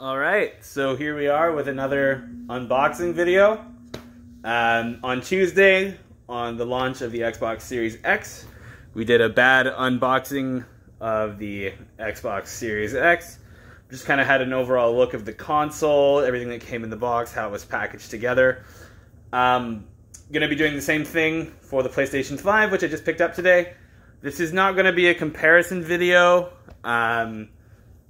All right, so here we are with another unboxing video. Um, on Tuesday, on the launch of the Xbox Series X, we did a bad unboxing of the Xbox Series X. Just kind of had an overall look of the console, everything that came in the box, how it was packaged together. Um, gonna be doing the same thing for the PlayStation 5, which I just picked up today. This is not gonna be a comparison video. Um,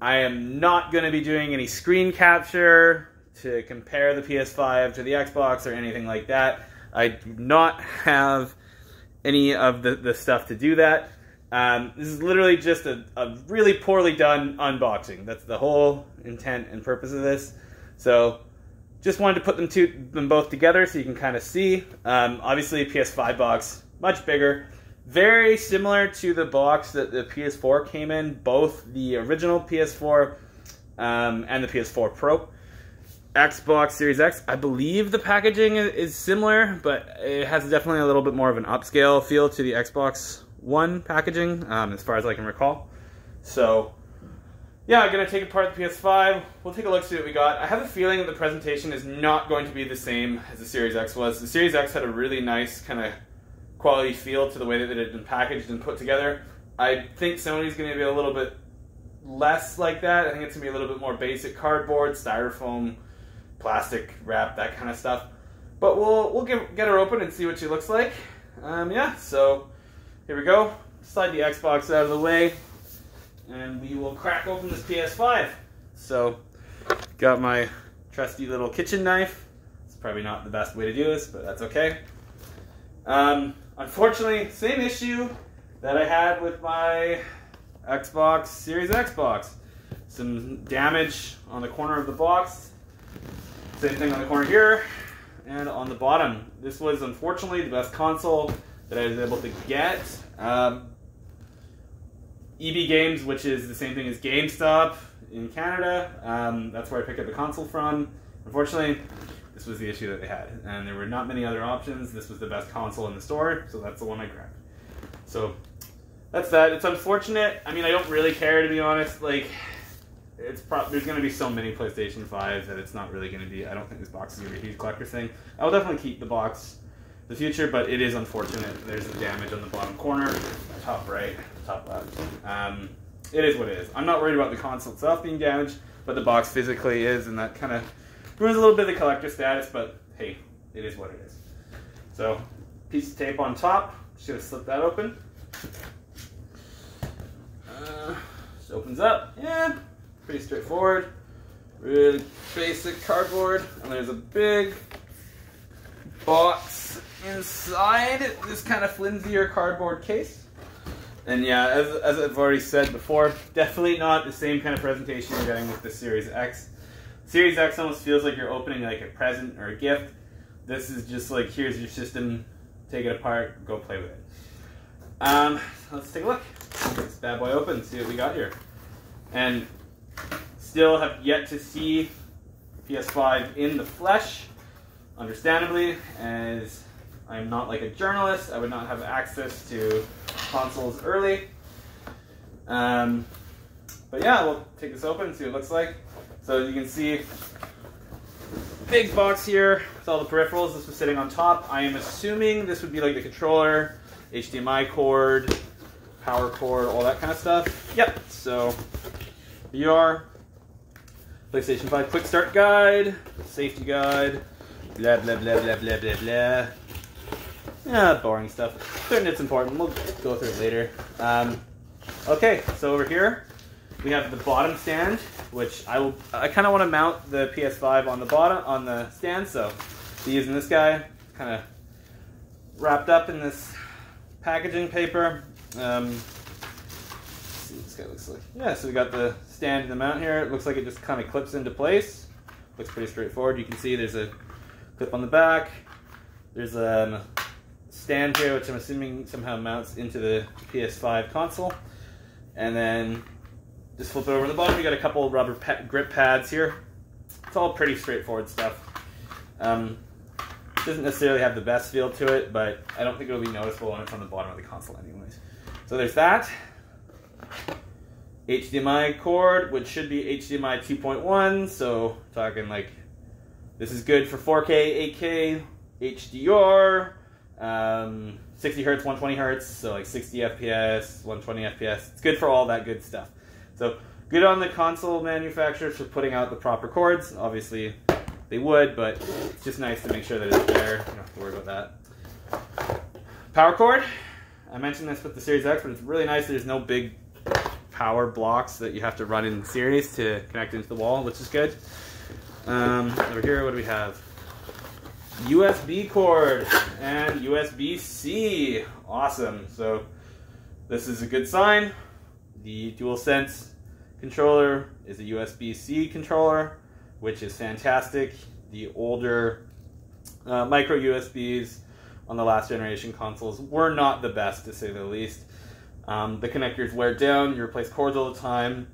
I am not going to be doing any screen capture to compare the PS5 to the Xbox or anything like that. I do not have any of the, the stuff to do that. Um, this is literally just a, a, really poorly done unboxing. That's the whole intent and purpose of this. So just wanted to put them, two, them both together so you can kind of see. Um, obviously, PS5 box, much bigger. Very similar to the box that the PS4 came in, both the original PS4 um, and the PS4 Pro. Xbox Series X, I believe the packaging is similar, but it has definitely a little bit more of an upscale feel to the Xbox One packaging, um, as far as I can recall. So, yeah, I'm going to take apart the PS5. We'll take a look, see what we got. I have a feeling that the presentation is not going to be the same as the Series X was. The Series X had a really nice kind of quality feel to the way that it had been packaged and put together. I think Sony's going to be a little bit less like that. I think it's going to be a little bit more basic cardboard, styrofoam, plastic wrap, that kind of stuff. But we'll we'll get get her open and see what she looks like. Um, yeah, so here we go. Slide the Xbox out of the way, and we will crack open this PS5. So, got my trusty little kitchen knife. It's probably not the best way to do this, but that's okay. Um, Unfortunately, same issue that I had with my Xbox Series Xbox. Some damage on the corner of the box. Same thing on the corner here and on the bottom. This was unfortunately the best console that I was able to get. Um, EB Games, which is the same thing as GameStop in Canada. Um, that's where I picked up the console from. Unfortunately, this was the issue that they had, and there were not many other options. This was the best console in the store, so that's the one I grabbed. So that's that. It's unfortunate. I mean, I don't really care to be honest. Like, it's pro- there's going to be so many PlayStation 5s that it's not really going to be. I don't think this box is going to be a huge collector thing. I'll definitely keep the box the future, but it is unfortunate. There's a damage on the bottom corner, top right, top left. Um, it is what it is. I'm not worried about the console itself being damaged, but the box physically is, and that kind of ruins a little bit of the collector status, but hey, it is what it is. So, piece of tape on top. Just gonna slip that open. Uh, just opens up. Yeah, pretty straightforward. Really basic cardboard. And there's a big box inside this kind of flimsier cardboard case. And yeah, as, as I've already said before, definitely not the same kind of presentation you're getting with the Series X. Series X almost feels like you're opening like a present or a gift. This is just like, here's your system, take it apart, go play with it. Um, let's take a look. This bad boy open, see what we got here. And still have yet to see PS5 in the flesh, understandably, as I'm not like a journalist. I would not have access to consoles early. Um, but yeah, we'll take this open, see what it looks like. So you can see, big box here with all the peripherals. This was sitting on top. I am assuming this would be like the controller, HDMI cord, power cord, all that kind of stuff. Yep, so VR, PlayStation 5 quick start guide, safety guide, blah, blah, blah, blah, blah, blah, blah. Yeah, boring stuff. Certain it's important. We'll go through it later. Um, okay, so over here, we have the bottom stand, which I will. I kind of want to mount the PS5 on the bottom on the stand, so be using this guy, kind of wrapped up in this packaging paper. Um, see what this guy looks like. Yeah, so we got the stand and the mount here. It looks like it just kind of clips into place. Looks pretty straightforward. You can see there's a clip on the back. There's a stand here, which I'm assuming somehow mounts into the PS5 console. And then just flip it over the bottom. You got a couple rubber pa grip pads here. It's all pretty straightforward stuff. Um, doesn't necessarily have the best feel to it, but I don't think it'll be noticeable when it's on the bottom of the console anyways. So there's that. HDMI cord, which should be HDMI 2.1. So talking like this is good for 4K, 8K, HDR, um, 60 hertz, 120 hertz, so like 60 FPS, 120 FPS. It's good for all that good stuff. So good on the console manufacturers for putting out the proper cords. Obviously, they would, but it's just nice to make sure that it's there. You don't have to worry about that. Power cord. I mentioned this with the Series X, but it's really nice. There's no big power blocks that you have to run in series to connect into the wall, which is good. Um, over here, what do we have? USB cord and USB-C. Awesome. So this is a good sign. The DualSense controller is a USB-C controller, which is fantastic. The older uh, micro USBs on the last generation consoles were not the best, to say the least. Um, the connectors wear down, you replace cords all the time.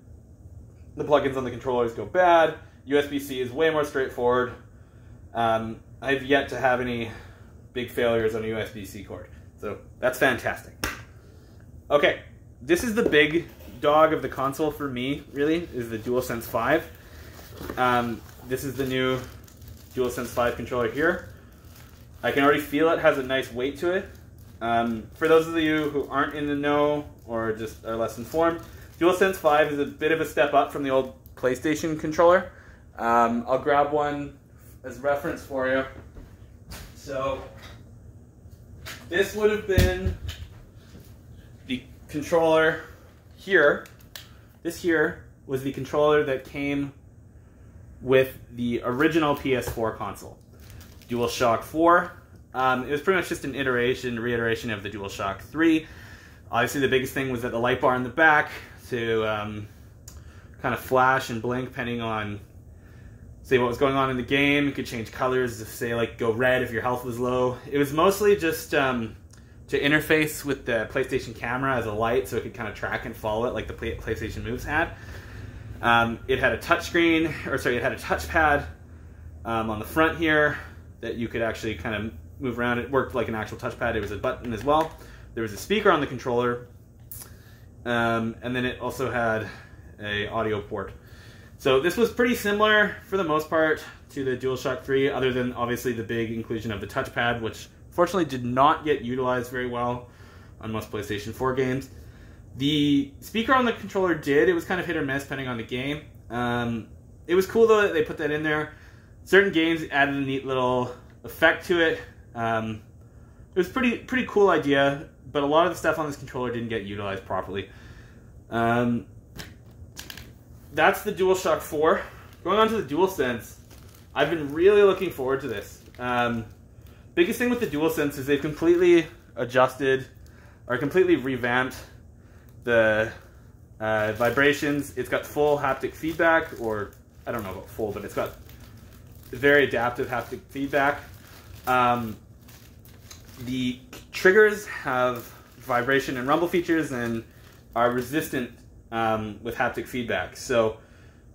The plugins on the controllers go bad. USB-C is way more straightforward. Um, I've yet to have any big failures on a USB-C cord. So that's fantastic. Okay, this is the big dog of the console for me, really, is the DualSense 5. Um, this is the new DualSense 5 controller here. I can already feel it has a nice weight to it. Um, for those of you who aren't in the know or just are less informed, DualSense 5 is a bit of a step up from the old PlayStation controller. Um, I'll grab one as reference for you. So this would have been the controller here. This here was the controller that came with the original PS4 console. DualShock 4. Um, it was pretty much just an iteration, reiteration of the DualShock 3. Obviously, the biggest thing was that the light bar in the back to um, kind of flash and blink depending on say what was going on in the game. You could change colors, say like go red if your health was low. It was mostly just um, to interface with the PlayStation camera as a light, so it could kind of track and follow it like the PlayStation Moves had. Um, it had a touchscreen, or sorry, it had a touchpad um, on the front here that you could actually kind of move around. It worked like an actual touchpad. It was a button as well. There was a speaker on the controller, um, and then it also had a audio port. So this was pretty similar for the most part to the DualShock 3, other than obviously the big inclusion of the touchpad, which fortunately did not get utilized very well on most PlayStation 4 games. The speaker on the controller did. It was kind of hit or miss depending on the game. Um, it was cool though that they put that in there. Certain games added a neat little effect to it. Um, it was pretty pretty cool idea, but a lot of the stuff on this controller didn't get utilized properly. Um, that's the DualShock 4. Going on to the DualSense, I've been really looking forward to this. Um, biggest thing with the DualSense is they've completely adjusted or completely revamped the uh, vibrations. It's got full haptic feedback, or I don't know about full, but it's got very adaptive haptic feedback. Um, the triggers have vibration and rumble features and are resistant um, with haptic feedback. So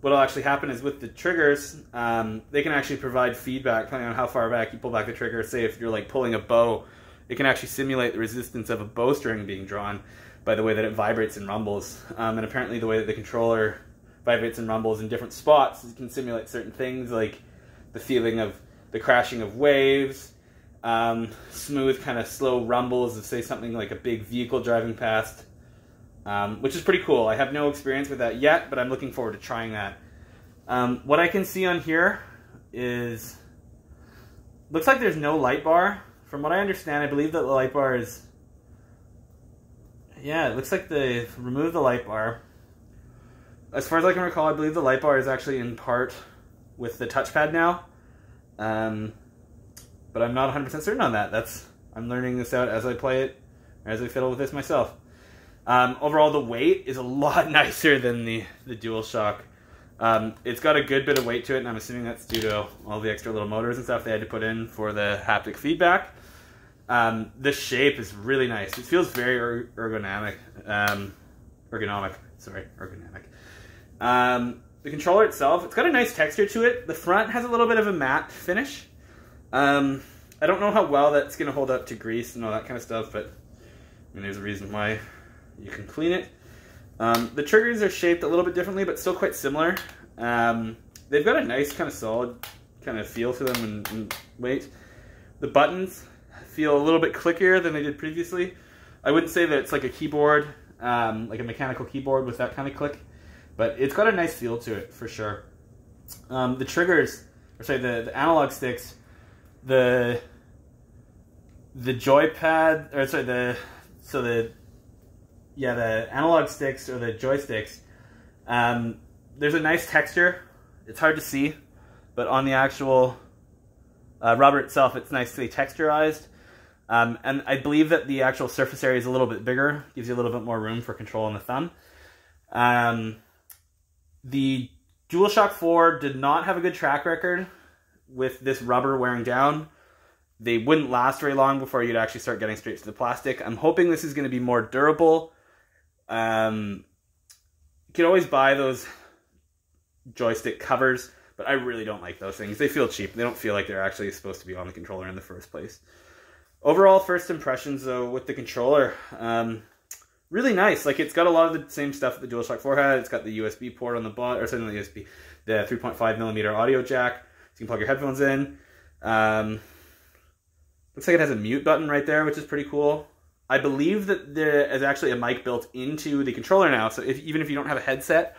what will actually happen is with the triggers, um, they can actually provide feedback depending on how far back you pull back the trigger. Say if you're like pulling a bow, it can actually simulate the resistance of a bowstring being drawn by the way that it vibrates and rumbles. Um, and apparently the way that the controller vibrates and rumbles in different spots can simulate certain things like the feeling of the crashing of waves, um, smooth kind of slow rumbles of say something like a big vehicle driving past, um, which is pretty cool. I have no experience with that yet, but I'm looking forward to trying that. Um, what I can see on here is, looks like there's no light bar. From what I understand, I believe that the light bar is, yeah, it looks like they removed the light bar. As far as I can recall, I believe the light bar is actually in part with the touchpad now. Um, but I'm not 100% certain on that. That's I'm learning this out as I play it, as I fiddle with this myself. Um, overall, the weight is a lot nicer than the, the DualShock. Um, it's got a good bit of weight to it, and I'm assuming that's due to all the extra little motors and stuff they had to put in for the haptic feedback. Um, the shape is really nice. It feels very er ergonomic. Um, ergonomic, sorry, ergonomic. Um, the controller itself, it's got a nice texture to it. The front has a little bit of a matte finish. Um, I don't know how well that's going to hold up to grease and all that kind of stuff, but I mean, there's a reason why you can clean it. Um, the triggers are shaped a little bit differently, but still quite similar. Um, they've got a nice kind of solid kind of feel to them and, and weight. The buttons feel a little bit clickier than they did previously. I wouldn't say that it's like a keyboard, um, like a mechanical keyboard with that kind of click, but it's got a nice feel to it for sure. Um, the triggers, or sorry, the, the analog sticks, the the joypad, or sorry, the so the yeah the analog sticks or the joysticks. Um, there's a nice texture. It's hard to see, but on the actual uh, rubber itself, it's nicely texturized. Um, and I believe that the actual surface area is a little bit bigger, gives you a little bit more room for control on the thumb. Um, the DualShock 4 did not have a good track record with this rubber wearing down. They wouldn't last very long before you'd actually start getting straight to the plastic. I'm hoping this is going to be more durable. Um, you can always buy those joystick covers, but I really don't like those things. They feel cheap. They don't feel like they're actually supposed to be on the controller in the first place. Overall, first impressions though with the controller, um, really nice. Like it's got a lot of the same stuff that the DualShock 4 had. It's got the USB port on the bottom, or something the USB, the 3.5 millimeter audio jack. So you can plug your headphones in. Um, looks like it has a mute button right there, which is pretty cool. I believe that there is actually a mic built into the controller now, so if, even if you don't have a headset,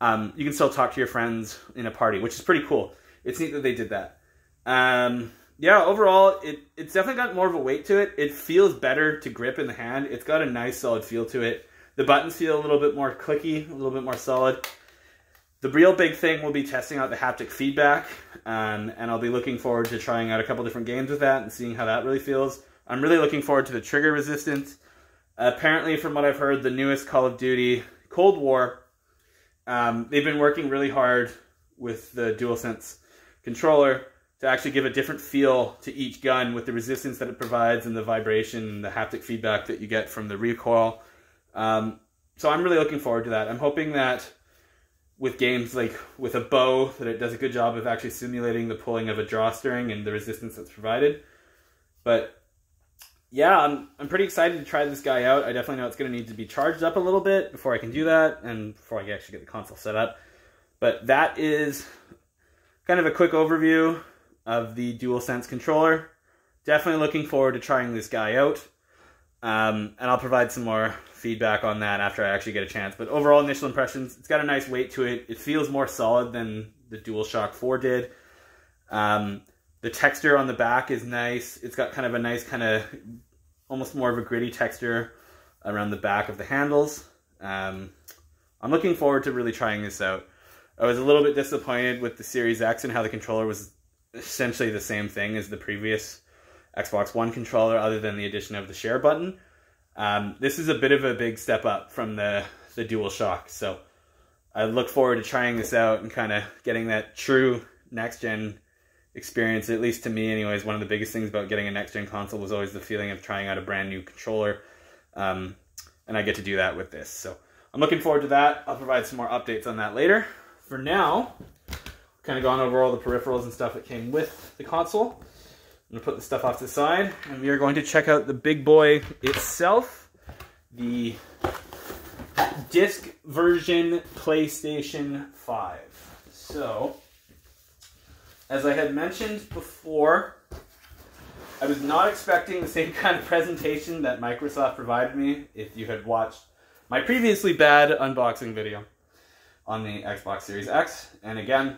um, you can still talk to your friends in a party, which is pretty cool. It's neat that they did that. Um, yeah, overall, it, it's definitely got more of a weight to it. It feels better to grip in the hand. It's got a nice solid feel to it. The buttons feel a little bit more clicky, a little bit more solid. The real big thing will be testing out the haptic feedback, um, and I'll be looking forward to trying out a couple different games with that and seeing how that really feels. I'm really looking forward to the trigger resistance. apparently, from what I've heard, the newest Call of Duty Cold War, um, they've been working really hard with the DualSense controller to actually give a different feel to each gun with the resistance that it provides and the vibration and the haptic feedback that you get from the recoil. Um, so I'm really looking forward to that. I'm hoping that with games like with a bow that it does a good job of actually simulating the pulling of a drawstring and the resistance that's provided. But yeah, I'm I'm pretty excited to try this guy out. I definitely know it's going to need to be charged up a little bit before I can do that and before I actually get the console set up. But that is kind of a quick overview of the DualSense controller. Definitely looking forward to trying this guy out. Um, and I'll provide some more feedback on that after I actually get a chance. But overall initial impressions, it's got a nice weight to it. It feels more solid than the DualShock 4 did. Um, the texture on the back is nice. It's got kind of a nice kind of almost more of a gritty texture around the back of the handles. Um, I'm looking forward to really trying this out. I was a little bit disappointed with the Series X and how the controller was essentially the same thing as the previous Xbox One controller, other than the addition of the share button. Um, this is a bit of a big step up from the the DualShock, so I look forward to trying this out and kind of getting that true next gen experience. At least to me, anyways, one of the biggest things about getting a next gen console was always the feeling of trying out a brand new controller, um, and I get to do that with this. So I'm looking forward to that. I'll provide some more updates on that later. For now, kind of gone over all the peripherals and stuff that came with the console. I'm going to put the stuff off to the side, and we are going to check out the big boy itself, the disc version PlayStation 5. So, as I had mentioned before, I was not expecting the same kind of presentation that Microsoft provided me if you had watched my previously bad unboxing video on the Xbox Series X. And again,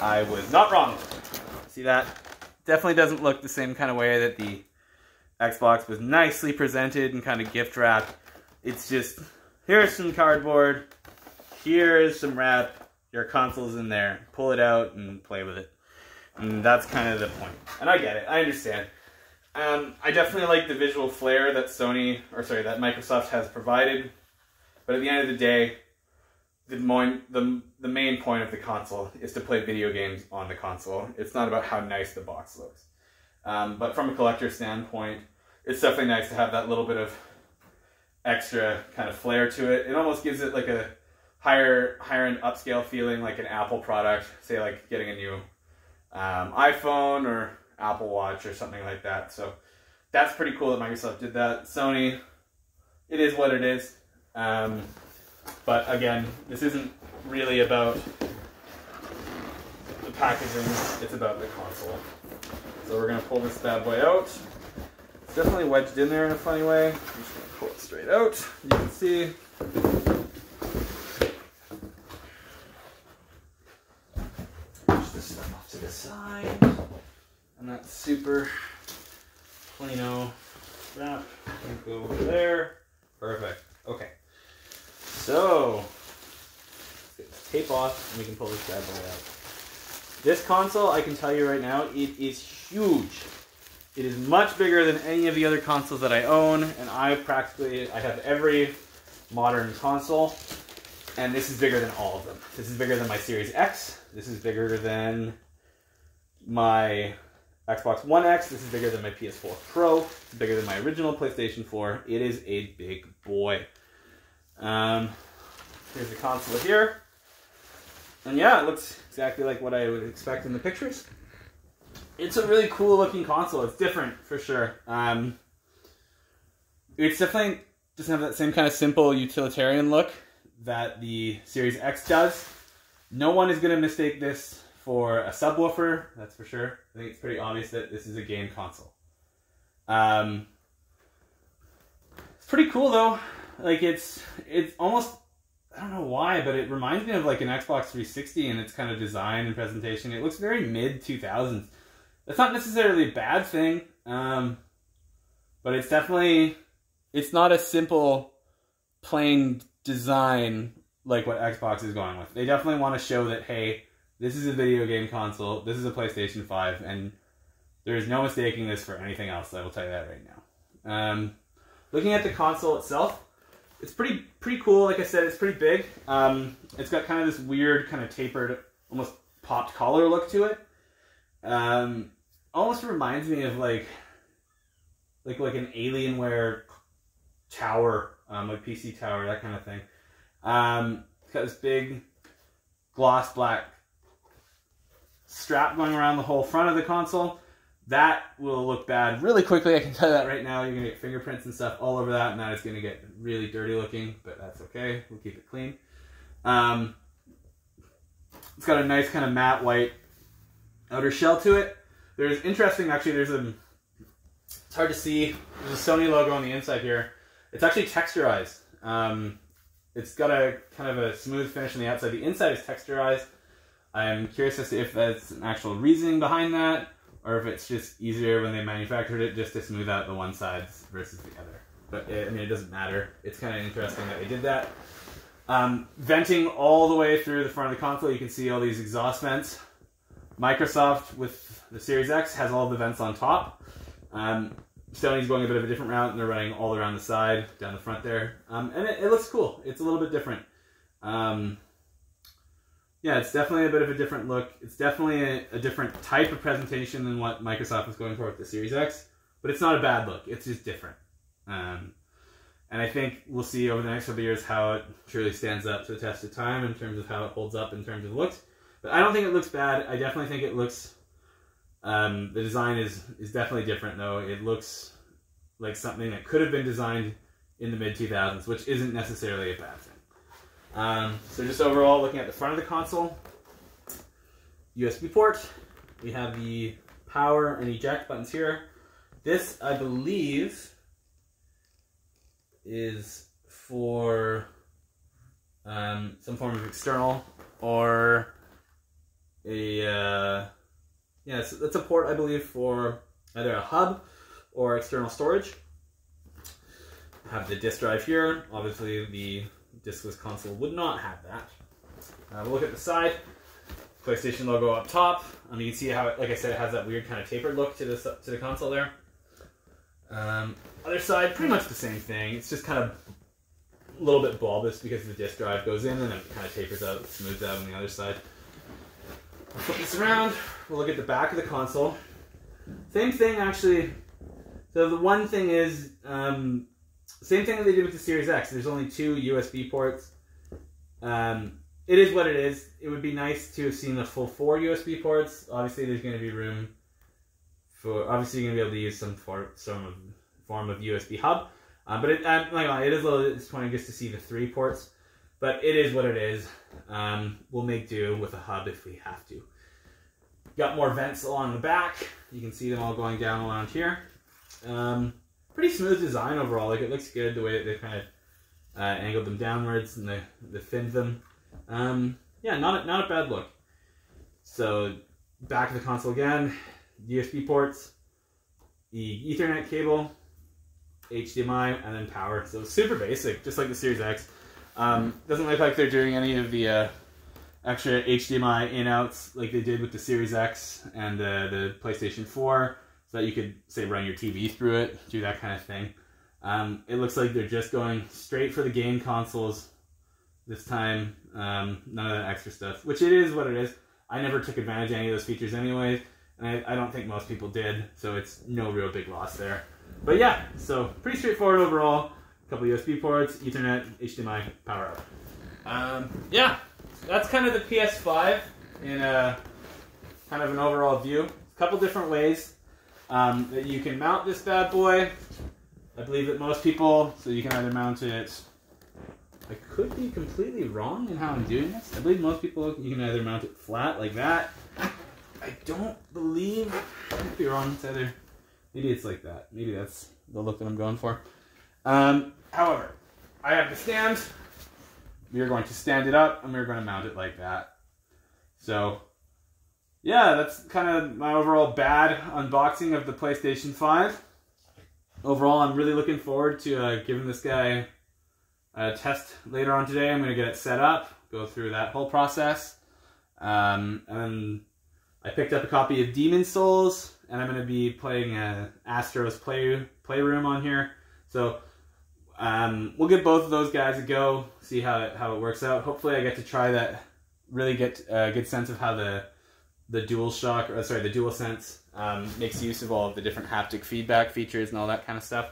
I was not wrong. See that? Definitely doesn't look the same kind of way that the Xbox was nicely presented and kind of gift wrapped. It's just, here's some cardboard, here's some wrap, your console's in there. Pull it out and play with it. And that's kind of the point. And I get it, I understand. Um, I definitely like the visual flair that Sony, or sorry, that Microsoft has provided. But at the end of the day, the, the, the main point of the console is to play video games on the console. It's not about how nice the box looks. Um, but from a collector standpoint, it's definitely nice to have that little bit of extra kind of flair to it. It almost gives it like a higher higher end upscale feeling like an Apple product, say like getting a new um, iPhone or Apple Watch or something like that. So that's pretty cool that Microsoft did that. Sony, it is what it is. Um, but again, this isn't really about the packaging, it's about the console. So we're gonna pull this bad boy out. It's definitely wedged in there in a funny way. I'm just gonna pull it straight out. You can see. Push this stuff off to side. And that super Plano wrap can go over there. Perfect. Okay. So, tape off and we can pull this bad boy out. This console, I can tell you right now, it is huge. It is much bigger than any of the other consoles that I own, and I practically, I have every modern console, and this is bigger than all of them. This is bigger than my Series X, this is bigger than my Xbox One X, this is bigger than my PS4 Pro, it's bigger than my original PlayStation 4. It is a big boy. Um, here's the console here. And yeah, it looks exactly like what I would expect in the pictures. It's a really cool looking console. It's different for sure. Um, it's definitely doesn't have that same kind of simple utilitarian look that the Series X does. No one is going to mistake this for a subwoofer, that's for sure. I think it's pretty obvious that this is a game console. Um, it's pretty cool though. Like it's it's almost I don't know why, but it reminds me of like an Xbox 360 in its kind of design and presentation. It looks very mid 2000s. That's not necessarily a bad thing, um, but it's definitely it's not a simple, plain design like what Xbox is going with. They definitely want to show that hey, this is a video game console, this is a PlayStation 5, and there is no mistaking this for anything else. I will tell you that right now. Um, looking at the console itself, it's pretty pretty cool. Like I said, it's pretty big. Um, it's got kind of this weird, kind of tapered, almost popped collar look to it. Um, almost reminds me of like like like an Alienware tower, um, like PC tower, that kind of thing. Um, it's got this big gloss black strap going around the whole front of the console. That will look bad really quickly. I can tell you that right now. You're gonna get fingerprints and stuff all over that, and that is gonna get really dirty looking. But that's okay. We'll keep it clean. Um, it's got a nice kind of matte white outer shell to it. There's interesting. Actually, there's a. It's hard to see. There's a Sony logo on the inside here. It's actually texturized. Um, it's got a kind of a smooth finish on the outside. The inside is texturized. I'm curious as to if that's an actual reasoning behind that, or if it's just easier when they manufactured it just to smooth out the one sides versus the other. But it, I mean, it doesn't matter. It's kind of interesting that they did that. Um, venting all the way through the front of the console, you can see all these exhaust vents. Microsoft with the Series X has all the vents on top. Um, Sony's going a bit of a different route, and they're running all around the side, down the front there. Um, and it, it, looks cool. It's a little bit different. Um, yeah, it's definitely a bit of a different look. It's definitely a, a, different type of presentation than what Microsoft was going for with the Series X, but it's not a bad look. It's just different. Um, and I think we'll see over the next couple of years how it truly stands up to the test of time in terms of how it holds up in terms of looks. But I don't think it looks bad. I definitely think it looks. Um, the design is is definitely different though. It looks like something that could have been designed in the mid 2000s, which isn't necessarily a bad thing. Um, so just overall, looking at the front of the console, USB port. We have the power and eject buttons here. This, I believe, is for um, some form of external or a uh, yes, that's a port I believe for either a hub or external storage. have the disk drive here. Obviously, the diskless console would not have that. Uh, we'll look at the side. PlayStation logo up top. Um, you can see how, it, like I said, it has that weird kind of tapered look to the to the console there. Um, other side, pretty much the same thing. It's just kind of a little bit bulbous because the disk drive goes in and it kind of tapers out, smooths out on the other side. Flip this around. We'll look at the back of the console. Same thing, actually. So the one thing is, um, same thing that they did with the Series X. There's only two USB ports. Um, it is what it is. It would be nice to have seen the full four USB ports. Obviously, there's going to be room for. Obviously, you're going to be able to use some for, some form of USB hub. Uh, but it, um, like, it is a little disappointing just to see the three ports, but it is what it is. Um, we'll make do with a hub if we have to. Got more vents along the back. You can see them all going down around here. Um, pretty smooth design overall. Like it looks good the way that they kind of uh, angled them downwards and they, they finned them. Um, yeah, not a, not a bad look. So back to the console again, USB ports, the Ethernet cable, HDMI, and then power. So super basic, just like the Series X. Um, doesn't look like they're doing any of the uh, extra HDMI in-outs like they did with the Series X and uh, the PlayStation 4, so that you could, say, run your TV through it, do that kind of thing. Um, it looks like they're just going straight for the game consoles this time. Um, none of that extra stuff, which it is what it is. I never took advantage of any of those features anyway, and I, I don't think most people did, so it's no real big loss there. But yeah, so pretty straightforward overall. A couple USB ports, Ethernet, HDMI, power up. Um, yeah, that's kind of the PS5 in a kind of an overall view. A couple different ways um, that you can mount this bad boy. I believe that most people, so you can either mount it. I could be completely wrong in how I'm doing this. I believe most people you can either mount it flat like that. I don't believe. I could be wrong. It's either maybe it's like that. Maybe that's the look that I'm going for. Um, however, I have the stand. We are going to stand it up and we're going to mount it like that. So, yeah, that's kind of my overall bad unboxing of the PlayStation 5. Overall, I'm really looking forward to uh, giving this guy a test later on today. I'm going to get it set up, go through that whole process. Um, and then I picked up a copy of Demon Souls, and I'm going to be playing uh, Astro's Play Playroom on here. So um, we'll give both of those guys a go, see how it, how it works out. Hopefully, I get to try that, really get a good sense of how the the Dual Shock, or sorry, the Dual Sense um, makes use of all of the different haptic feedback features and all that kind of stuff.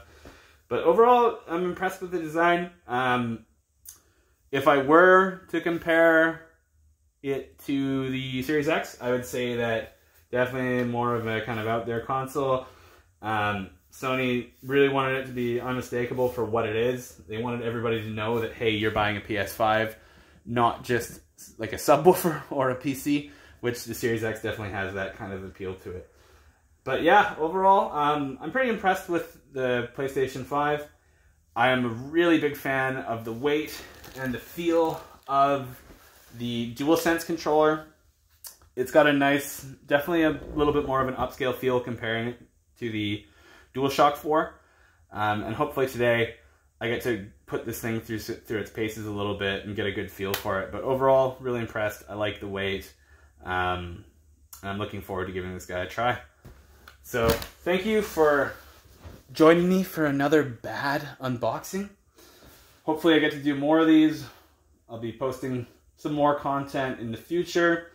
But overall, I'm impressed with the design. Um, if I were to compare it to the Series X, I would say that definitely more of a kind of out there console. Um, Sony really wanted it to be unmistakable for what it is. They wanted everybody to know that, hey, you're buying a PS5, not just like a subwoofer or a PC, which the Series X definitely has that kind of appeal to it. But yeah, overall, um, I'm pretty impressed with the PlayStation 5. I am a really big fan of the weight and the feel of the DualSense controller. It's got a nice, definitely a little bit more of an upscale feel comparing it to the DualShock 4. Um, and hopefully today I get to put this thing through through its paces a little bit and get a good feel for it. But overall, really impressed. I like the weight. Um, I'm looking forward to giving this guy a try. So thank you for joining me for another bad unboxing. Hopefully I get to do more of these. I'll be posting some more content in the future.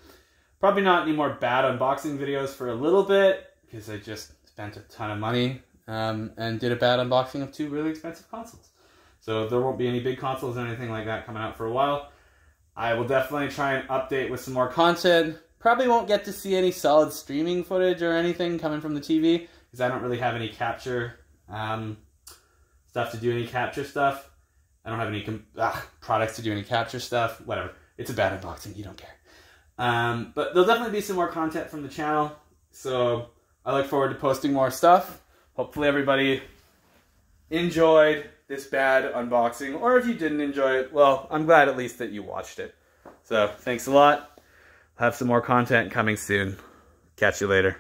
Probably not any more bad unboxing videos for a little bit because I just spent a ton of money um, and did a bad unboxing of two really expensive consoles. So there won't be any big consoles or anything like that coming out for a while. I will definitely try and update with some more content. Probably won't get to see any solid streaming footage or anything coming from the TV because I don't really have any capture um, stuff to do any capture stuff. I don't have any ah, products to do any capture stuff. Whatever. It's a bad unboxing. You don't care. Um, but there'll definitely be some more content from the channel. So I look forward to posting more stuff. Hopefully everybody enjoyed this bad unboxing. Or if you didn't enjoy it, well, I'm glad at least that you watched it. So thanks a lot. I'll Have some more content coming soon. Catch you later.